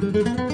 Música